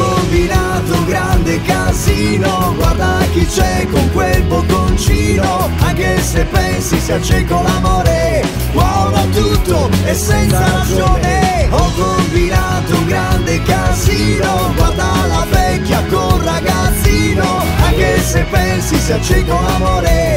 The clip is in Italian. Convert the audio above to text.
combinato un grande casino. Guarda chi c'è con quel bocconcino Anche se pensi sia cieco l'amore. Buono tutto e senza ragione. Ho combinato un grande casino. Guarda la vecchia con ragazzino Anche se pensi sia cieco l'amore.